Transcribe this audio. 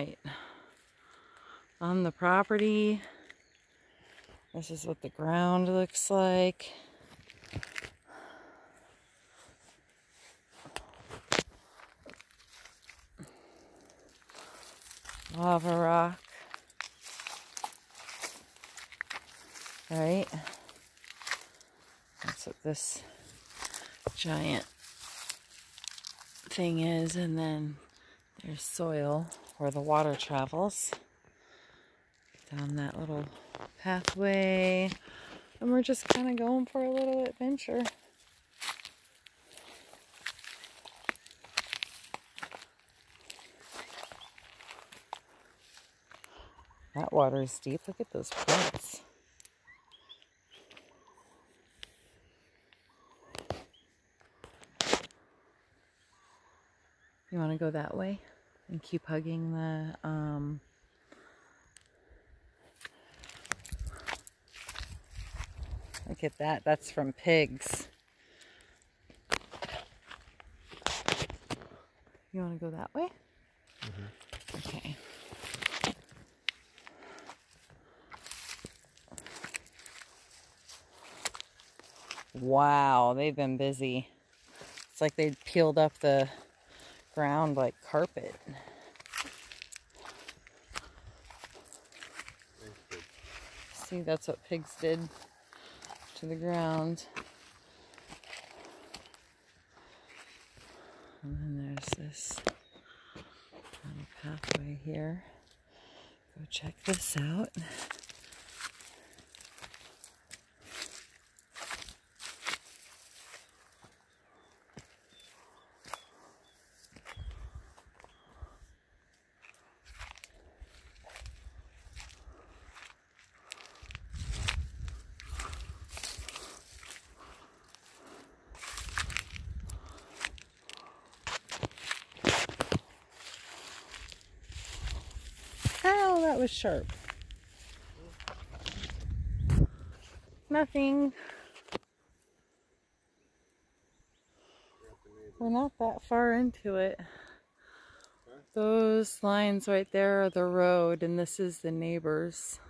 right. On the property, this is what the ground looks like. Lava rock. Right? That's what this giant thing is. And then there's soil where the water travels down that little pathway. And we're just kind of going for a little adventure. That water is deep. Look at those plants. You want to go that way and keep hugging the um, Look at that. That's from pigs. You want to go that way? Mm -hmm. Okay. Wow, they've been busy. It's like they peeled up the ground like carpet. See, that's what pigs did to the ground. And then there's this little pathway here. Go check this out. That was sharp. Nothing. We're not that far into it. Those lines right there are the road and this is the neighbors.